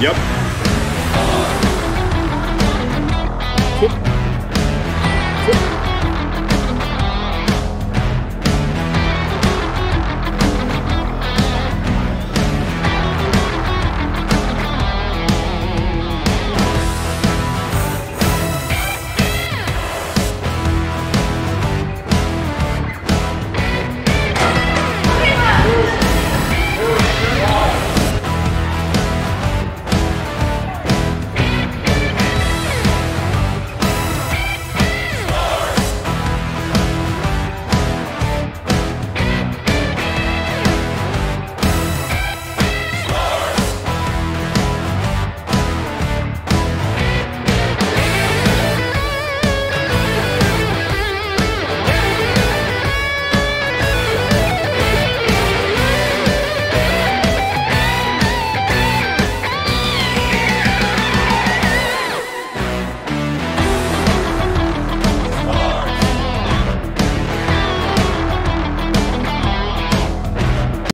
Yep. Cool.